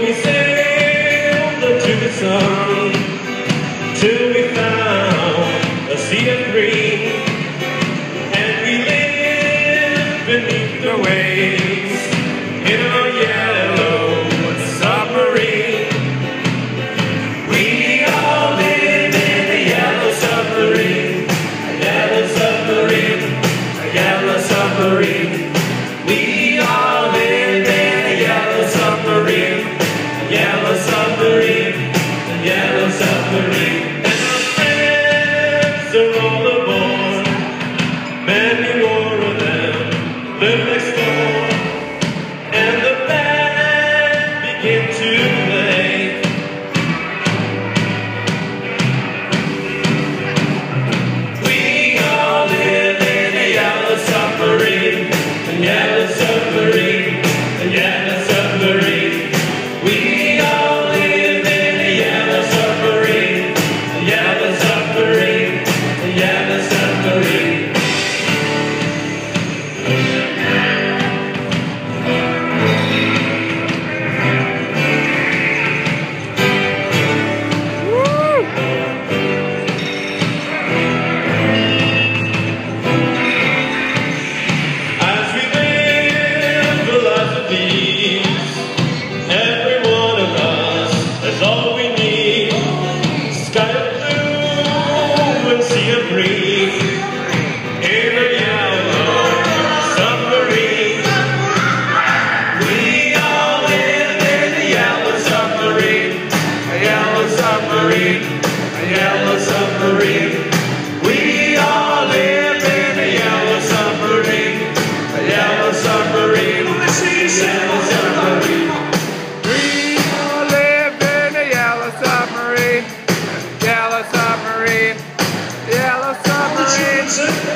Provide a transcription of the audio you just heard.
we sailed the Jupiter. Aboard. Many submarine, yellow submarine.